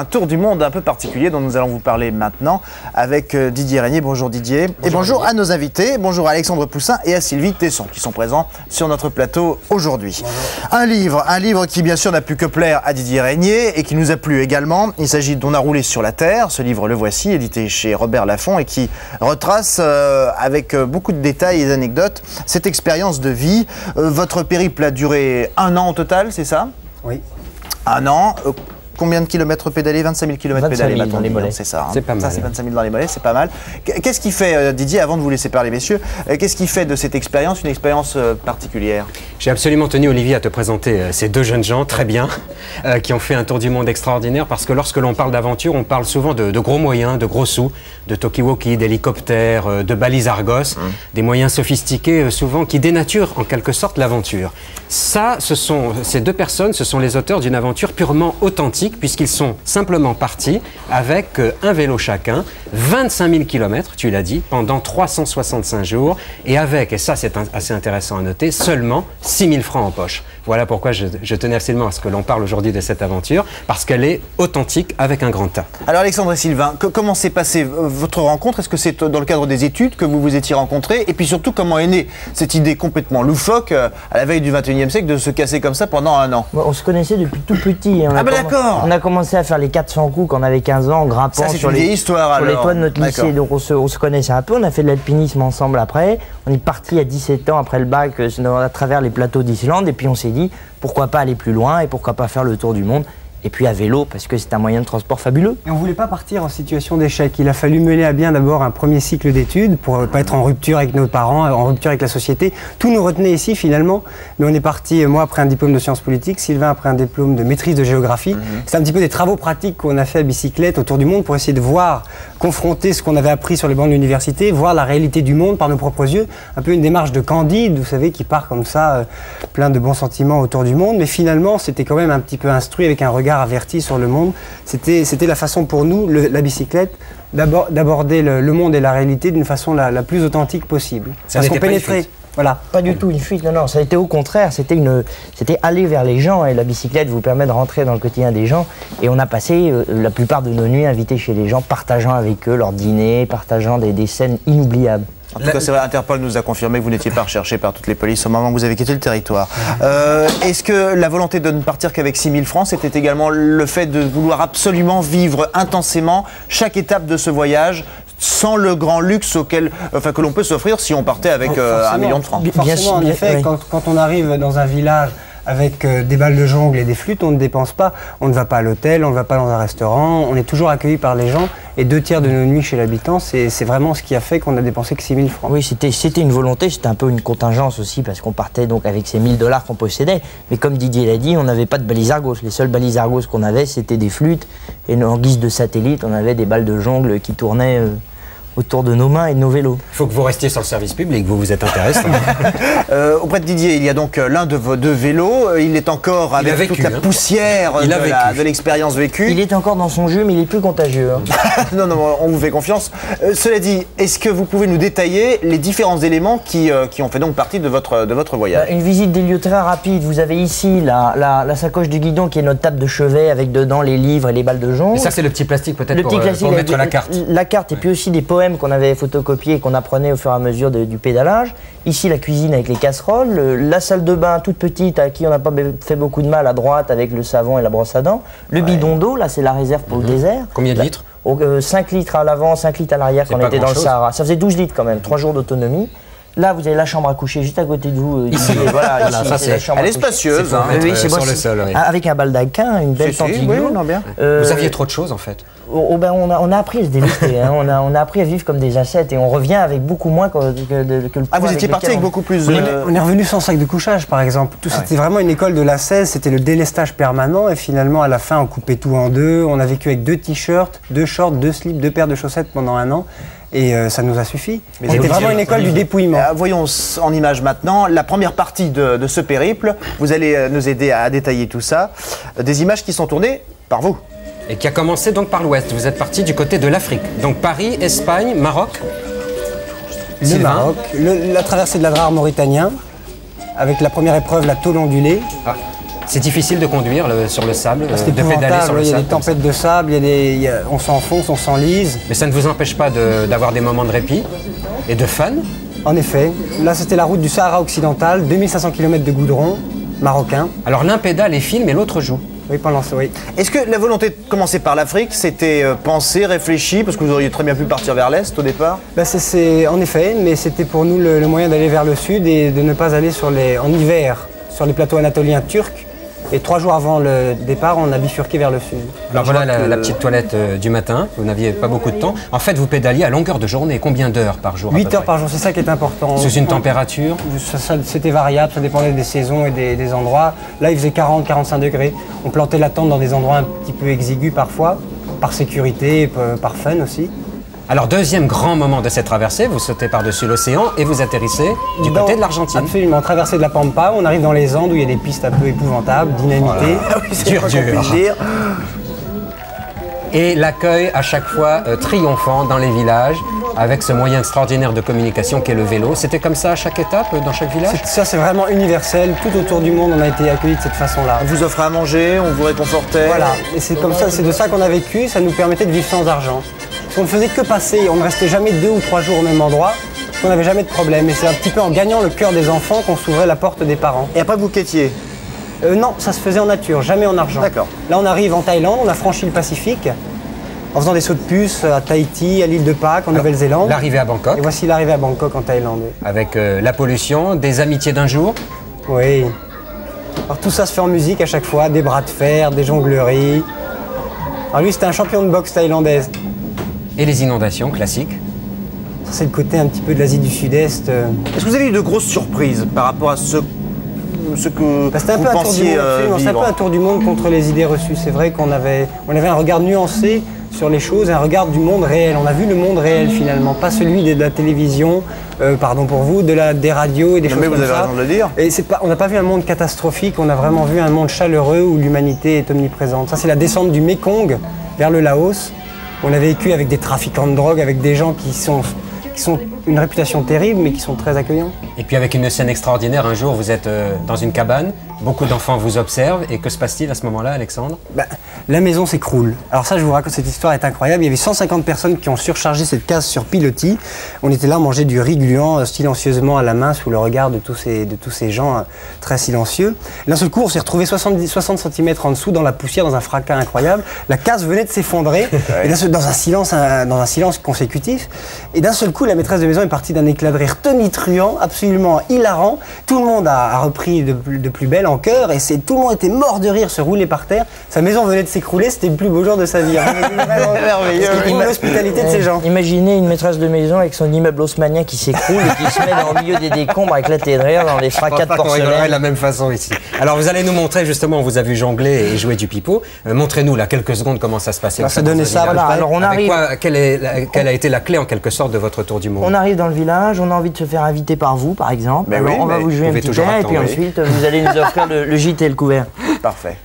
un tour du monde un peu particulier dont nous allons vous parler maintenant avec euh, Didier Régnier. Bonjour Didier. et bonjour à nos invités. Bonjour à Alexandre Poussin et à Sylvie Tesson qui sont présents sur notre plateau aujourd'hui. Un livre, un livre qui bien sûr n'a plus que plaire à Didier Régnier et qui nous a plu également. Il s'agit d'On a roulé sur la terre. Ce livre, le voici, édité chez Robert Laffont et qui retrace euh, avec euh, beaucoup de détails et d'anecdotes cette expérience de vie. Euh, votre périple a duré un an au total, c'est ça? Oui. Un an. Euh, Combien de kilomètres pédalés? 25 000 kilomètres 25 000 pédalés, dans les mollets. C'est ça. hein. C'est pas Ça, mal. c'est 25 000 dans les mollets, c'est pas mal. Qu- Qu'est-ce qui fait, euh, Didier, avant de vous laisser parler, messieurs, euh, qu'est-ce qui fait de cette expérience une expérience euh, particulière? J'ai absolument tenu, Olivier, à te présenter euh, ces deux jeunes gens, très bien, euh, qui ont fait un tour du monde extraordinaire, parce que lorsque l'on parle d'aventure, on parle souvent de, de gros moyens, de gros sous, de talkie-walkie, d'hélicoptères, euh, de balises Argos, des moyens sophistiqués, souvent, qui dénaturent en quelque sorte l'aventure. Ça, ce sont, ces deux personnes, ce sont les auteurs d'une aventure purement authentique, puisqu'ils sont simplement partis avec un vélo chacun, 25 000 km, tu l'as dit, pendant 365 jours, et avec, et ça c'est assez intéressant à noter, seulement 6 000 francs en poche. Voilà pourquoi je, je tenais absolument à ce que l'on parle aujourd'hui de cette aventure, parce qu'elle est authentique avec un grand tas. Alors Alexandre et Sylvain, que- comment s'est passée euh, votre rencontre? Est-ce que c'est euh, dans le cadre des études que vous vous étiez rencontrés? Et puis surtout, comment est née cette idée complètement loufoque, euh, à la veille du 21e siècle, de se casser comme ça pendant un an? Bon, on se connaissait depuis tout petit. On Ah a bah d'accord. On a commencé à faire les 400 coups quand on avait 15 ans, en grimpant Ça, c'est sur, une les, vieille histoire, sur les toits de notre lycée. Donc on se, on se connaissait un peu. On a fait de l'alpinisme ensemble après. On est parti à 17 ans après le bac à travers les plateaux d'Islande. Et puis on s'est dit pourquoi pas aller plus loin et pourquoi pas faire le tour du monde. Et puis à vélo parce que c'est un moyen de transport fabuleux. Et on ne voulait pas partir en situation d'échec. Il a fallu mener à bien d'abord un premier cycle d'études pour ne pas être en rupture avec nos parents, en rupture avec la société. Tout nous retenait ici finalement. Mais on est parti, euh, moi après un diplôme de sciences politiques, Sylvain après un diplôme de maîtrise de géographie. C'est un petit peu des travaux pratiques qu'on a fait à bicyclette autour du monde pour essayer de voir, confronter ce qu'on avait appris sur les bancs de l'université, voir la réalité du monde par nos propres yeux. Un peu une démarche de Candide, vous savez, qui part comme ça, euh, plein de bons sentiments autour du monde. Mais finalement, c'était quand même un petit peu instruit avec un regard averti sur le monde. C'était c'était la façon pour nous, le- la bicyclette, d'abord- d'aborder le, le monde et la réalité d'une façon la, la plus authentique possible. Ça Parce qu'on pénétrait. Voilà. Pas du tout une fuite, non, non, ça a été au contraire, c'était une, c'était aller vers les gens et la bicyclette vous permet de rentrer dans le quotidien des gens et on a passé euh, la plupart de nos nuits invités chez les gens, partageant avec eux leur dîner, partageant des, des scènes inoubliables. En tout cas, c'est vrai, Interpol nous a confirmé que vous n'étiez pas recherché par toutes les polices au moment où vous avez quitté le territoire. Euh, Est-ce que la volonté de ne partir qu'avec 6 000 francs, c'était également le fait de vouloir absolument vivre intensément chaque étape de ce voyage sans le grand luxe auquel, enfin, que l'on peut s'offrir si on partait avec euh, un million de francs? Bien Forcément, sûr, en effet, oui. quand, quand on arrive dans un village avec euh, des balles de jongle et des flûtes, on ne dépense pas, on ne va pas à l'hôtel, on ne va pas dans un restaurant, on est toujours accueilli par les gens et deux tiers de nos nuits chez l'habitant, c'est vraiment ce qui a fait qu'on a dépensé que 6 000 francs. Oui, c'était une volonté, c'était un peu une contingence aussi parce qu'on partait donc avec ces 1000 dollars qu'on possédait. Mais comme Didier l'a dit, on n'avait pas de balises Argos. Les seules balises Argos qu'on avait, c'était des flûtes et en guise de satellite, on avait des balles de jongle qui tournaient euh, autour de nos mains et de nos vélos. Il faut que vous restiez sur le service public, vous vous êtes intéressant. Euh, auprès de Didier, il y a donc euh, l'un de vos deux vélos. Euh, Il est encore avec vécu, toute la hein. poussière Il de l'expérience vécue. Il est encore dans son jus, mais il est plus contagieux. hein. non, non, on vous fait confiance. Euh, cela dit, est-ce que vous pouvez nous détailler les différents éléments qui, euh, qui ont fait donc partie de votre, de votre voyage? Une visite des lieux très rapide. Vous avez ici la, la- la sacoche du guidon qui est notre table de chevet avec dedans les livres et les balles de jonc. Et ça, c'est le petit plastique peut-être pour, euh, mettre la carte. La carte et puis aussi des poèmes qu'on avait photocopiés et qu'on apprenait au fur et à mesure de- du pédalage. Ici la cuisine avec les casseroles, le- la salle de bain toute petite à qui on n'a pas fait beaucoup de mal à droite avec le savon et la brosse à dents. Le bidon d'eau, là c'est la réserve pour le désert. Combien de litres? Oh, euh, 5 litres à l'avant, 5 litres à l'arrière quand on était dans le. Sahara. Ça faisait 12 litres quand même, 3 jours d'autonomie. Là, vous avez la chambre à coucher juste à côté de vous. euh, ici, et voilà, Voilà, ici, ça, c'est c'est- la chambre Elle à est coucher. spacieuse. Hein. Oui, euh, c'est sur bon, le c'est- sol, oui. Avec un baldaquin, une belle Si, si, tente oui, igloo. non, bien. Euh, Vous aviez trop de choses en fait. Oh, oh, ben, on, a, on a appris à se délester, hein. on, a, on a appris à vivre comme des ascètes et on revient avec beaucoup moins que, que, de- que le Ah, vous étiez parti avec on- beaucoup plus. On est, euh, on est revenu sans sac de couchage, par exemple. Tout, c'était vraiment une école de la 16, c'était le délestage permanent. Et finalement, à la fin, on coupait tout en deux. On a vécu avec deux t-shirts, deux shorts, deux slips, deux paires de chaussettes pendant un an. Et euh, ça nous a suffi. Mais C'était vraiment une école du dépouillement. Euh, voyons en image maintenant la première partie de, de ce périple. Vous allez euh, nous aider à détailler tout ça. Des images qui sont tournées par vous. Et qui a commencé donc par l'ouest. Vous êtes parti du côté de l'Afrique. Donc Paris, Espagne, Maroc. le Sylvain Maroc, le- la traversée de l'Adrar mauritanien, avec la première épreuve, la tôle ondulée. Ah, C'est difficile de conduire le- sur le sable, euh, C'était de pédaler sur épouvantable, le il y a sable. des tempêtes de sable, il y a des, il y a- on s'enfonce, on s'enlise. Mais ça ne vous empêche pas de- d'avoir des moments de répit et de fun En effet, là c'était la route du Sahara occidental, 2500 km de goudron marocain. Alors l'un pédale et filme et l'autre joue. Oui, pendant ce, oui. Est-ce que la volonté de commencer par l'Afrique, c'était euh, pensé, réfléchi, parce que vous auriez très bien pu partir vers l'Est au départ? Bah, c'est- c'est en effet, mais c'était pour nous le, le moyen d'aller vers le sud et de ne pas aller sur les, en hiver sur les plateaux anatoliens turcs. Et trois jours avant le départ, on a bifurqué vers le sud. Alors voilà la, que- la petite toilette euh, du matin, vous n'aviez pas beaucoup de temps. En fait, vous pédaliez à longueur de journée. Combien d'heures par jour à 8 peu heures par jour, c'est ça qui est important. Sous une température C'était variable, ça dépendait des saisons et des, des endroits. Là, il faisait 40-45 degrés. On plantait la tente dans des endroits un petit peu exigus parfois, par sécurité, p- par fun aussi. Alors deuxième grand moment de cette traversée, vous sautez par-dessus l'océan et vous atterrissez du Dans- côté de l'Argentine. Absolument, traversée de la Pampa, on arrive dans les Andes où il y a des pistes un peu épouvantables, dynamitées. Dur, pas qu'on dur. dire. Et l'accueil à chaque fois euh, triomphant dans les villages avec ce moyen extraordinaire de communication qu'est le vélo. C'était comme ça à chaque étape, euh, dans chaque village? C'est- Ça, c'est vraiment universel. Tout autour du monde, on a été accueillis de cette façon-là. On vous offrait à manger, on vous réconfortait. Voilà, et c'est comme ça, c'est de ça qu'on a vécu, ça nous permettait de vivre sans argent. Qu'on ne faisait que passer, on ne restait jamais deux ou trois jours au même endroit, qu'on n'avait jamais de problème. Et c'est un petit peu en gagnant le cœur des enfants qu'on s'ouvrait la porte des parents. Et après, vous quêtiez. Euh, non, ça se faisait en nature, jamais en argent. D'accord. Là, on arrive en Thaïlande, on a franchi le Pacifique, en faisant des sauts de puce à Tahiti, à l'île de Pâques, en Nouvelle-Zélande. L'arrivée à Bangkok Et voici l'arrivée à Bangkok en Thaïlande. avec euh, la pollution, des amitiés d'un jour. Oui. Alors tout ça se fait en musique à chaque fois, des bras de fer, des jongleries. Alors lui, c'était un champion de boxe thaïlandaise. Et les inondations classiques. Ça, c'est le côté un petit peu de l'Asie du Sud-Est. euh. Est-ce que vous avez eu de grosses surprises par rapport à ce, ce que Bah, c'était un vous peu un tour du pensiez monde, euh. C'est un peu un tour du monde contre les idées reçues. C'est vrai qu'on avait, on avait un regard nuancé sur les choses, un regard du monde réel. On a vu le monde réel finalement, pas celui de la télévision, euh, pardon pour vous, de la, des radios et des Non, choses mais vous comme avez ça. raison de le dire. Et c'est pas, on n'a pas vu un monde catastrophique, on a vraiment vu un monde chaleureux où l'humanité est omniprésente. Ça, c'est la descente du Mekong vers le Laos. On a vécu avec des trafiquants de drogue, avec des gens qui sont, qui sont une réputation terrible, mais qui sont très accueillants. Et puis avec une scène extraordinaire, un jour vous êtes euh, dans une cabane, beaucoup d'enfants vous observent, et que se passe-t-il à ce moment-là, Alexandre? Bah, la maison s'écroule. Alors ça, je vous raconte, cette histoire est incroyable. Il y avait 150 personnes qui ont surchargé cette case sur pilotis. On était là à manger du riz gluant euh, silencieusement à la main sous le regard de tous ces, de tous ces gens euh, très silencieux. D'un seul coup, on s'est retrouvé 70, 60 cm en dessous dans la poussière, dans un fracas incroyable. La case venait de s'effondrer seul- dans un silence, un- dans un silence consécutif. Et d'un seul coup, la maîtresse de maison est partie d'un éclat de rire tonitruant, absolument hilarant. Tout le monde a, a repris de, plus- de plus belle en chœur et tout le monde était mort de rire, se roulait par terre. Sa maison venait de s'écrouler, c'était le plus beau jour de sa vie. Merveilleux. C'était l'hospitalité de ces gens. Imaginez une maîtresse de maison avec son immeuble haussmannien qui s'écroule et qui se met dans le milieu des décombres à éclater de rire dans des fracas de rigolerait de porcelaine. la même façon ici. Alors vous allez nous montrer justement, vous a vu jongler et jouer du pipeau. Euh, Montrez-nous là quelques secondes comment ça se passait. Ça ce ça. Voilà, alors on Avec arrive, quoi- quelle, est la- quelle a été la clé en quelque sorte de votre tour du monde on arrive dans le village, on a envie de se faire inviter par vous, par exemple. Mais Alors oui, on va vous jouer un petit air et puis ensuite vous allez nous offrir le, le gîte et le couvert. Parfait.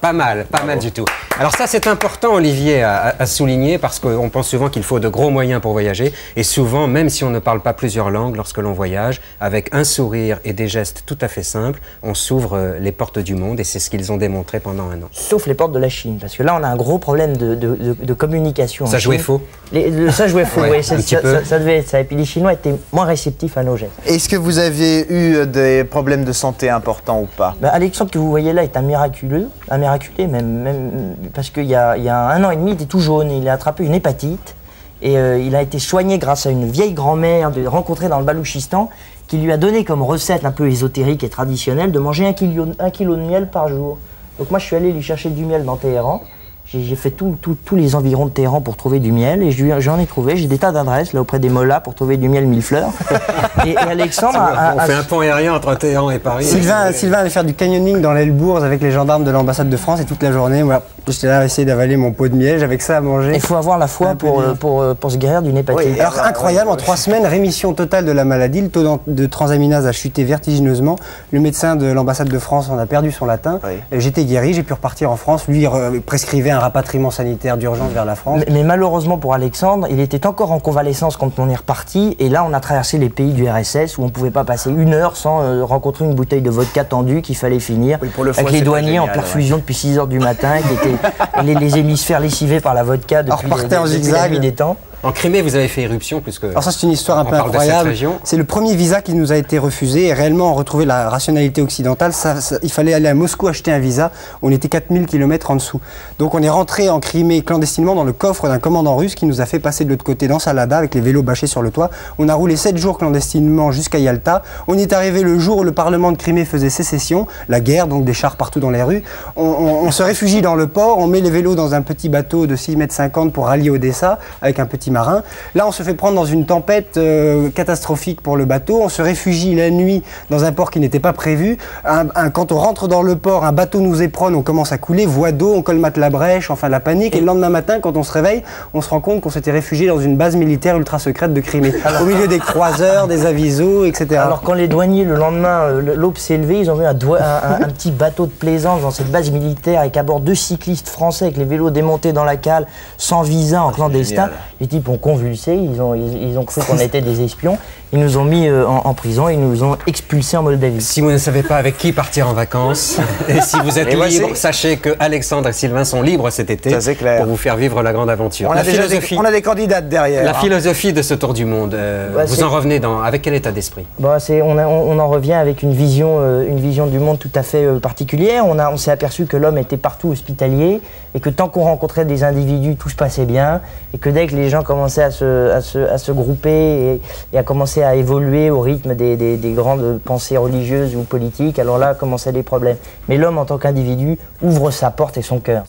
Pas mal, pas mal du tout. Alors ça c'est important Olivier à, souligner parce qu'on pense souvent qu'il faut de gros moyens pour voyager et souvent même si on ne parle pas plusieurs langues lorsque l'on voyage, avec un sourire et des gestes tout à fait simples, on s'ouvre euh, les portes du monde et c'est ce qu'ils ont démontré pendant un an. Sauf les portes de la Chine, parce que là on a un gros problème de, de- de- de communication. Ça jouait Chine. faux Les- le- Ça jouait faux, Ouais, oui, c'est- un petit ça, peu. ça- ça devait être ça. Et puis les Chinois étaient moins réceptifs à nos gestes. Est-ce que vous aviez eu des problèmes de santé importants ou pas? Ben, Alexandre que vous voyez là est un miraculeux, un miraculé même, même parce qu'il y y a un an et demi il était tout jaune, il a attrapé une hépatite et euh, il a été soigné grâce à une vieille grand-mère rencontrée dans le Balouchistan qui lui a donné comme recette un peu ésotérique et traditionnelle de manger un kilo, un kilo de miel par jour. Donc moi je suis allé lui chercher du miel dans Téhéran. J'ai fait tous les environs de Téhéran pour trouver du miel et j'en ai trouvé. J'ai des tas d'adresses là auprès des mollahs pour trouver du miel mille fleurs. et, et Alexandre a- On a- fait un pont aérien entre Téhéran et Paris. Sylvain, Sylvain allait faire du canyoning dans l'Elbourz avec les gendarmes de l'ambassade de France et toute la journée, voilà, J'étais là à essayer d'avaler mon pot de miel, j'avais que ça à manger. Il faut avoir la foi pour, euh, pour, euh, pour se guérir d'une hépatite. Oui. Alors incroyable, en trois semaines, rémission totale de la maladie, le taux de transaminase a chuté vertigineusement. Le médecin de l'ambassade de France en a perdu son latin. Oui. Et J'étais guéri, j'ai pu repartir en France. Lui prescrivait un rapatriement sanitaire d'urgence vers la France. Mais, mais malheureusement pour Alexandre, il était encore en convalescence quand on est reparti. Et là, on a traversé les pays du RSS où on ne pouvait pas passer une heure sans euh, rencontrer une bouteille de vodka tendue qu'il fallait finir. Oui, pour le foie, avec les douaniers en perfusion depuis 6 heures du matin, qui étaient les, les hémisphères lessivés par la vodka depuis, en depuis la nuit des temps. En Crimée, vous avez fait éruption plus que. Alors ça c'est une histoire un peu incroyable. C'est le premier visa qui nous a été refusé et réellement on retrouvait la rationalité occidentale. Ça- ça- il fallait aller à Moscou acheter un visa. On était 4000 km en dessous. Donc on est rentré en Crimée clandestinement dans le coffre d'un commandant russe qui nous a fait passer de l'autre côté dans Salada avec les vélos bâchés sur le toit. On a roulé 7 jours clandestinement jusqu'à Yalta. On est arrivé le jour où le Parlement de Crimée faisait sécession, la guerre, donc des chars partout dans les rues. On, on- on se réfugie dans le port, on met les vélos dans un petit bateau de 6 mètres 50 pour rallier Odessa avec un petit marin. Là, on se fait prendre dans une tempête euh, catastrophique pour le bateau. On se réfugie la nuit dans un port qui n'était pas prévu. Un- un- quand on rentre dans le port, un bateau nous éperonne, on commence à couler, voie d'eau, on colmate la brèche, enfin la panique. Et le lendemain matin, quand on se réveille, on se rend compte qu'on s'était réfugié dans une base militaire ultra secrète de Crimée, au milieu des croiseurs, des avisos, etc. Alors quand les douaniers, le lendemain, euh, l'aube s'est levée, ils ont vu un, doi- un- un- un petit bateau de plaisance dans cette base militaire avec à bord deux cyclistes français avec les vélos démontés dans la cale, sans visa, en clandestin. génial. Les types ont convulsé, ils ont, ils, ils ont cru qu'on était des espions. Ils nous ont mis euh, en, en prison, ils nous ont expulsés en Moldavie. Si vous ne savez pas avec qui partir en vacances, et si vous êtes libre, sachez que Alexandre et Sylvain sont libres cet été Ça, c'est clair. pour vous faire vivre la grande aventure. On la a, des, philosophie, on a des candidates derrière. la hein. philosophie de ce tour du monde, euh, Ouais, vous en revenez dans, avec quel état d'esprit? C'est, on, a- on- on en revient avec une vision, euh, une vision du monde tout à fait euh, particulière. On, a, on s'est aperçu que l'homme était partout hospitalier et que tant qu'on rencontrait des individus, tout se passait bien. Et que dès que les gens commençaient à se, à se, à se grouper et, et à commencer à évoluer au rythme des, des- des grandes pensées religieuses ou politiques, alors là commençaient les problèmes. Mais l'homme en tant qu'individu ouvre sa porte et son cœur.